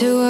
to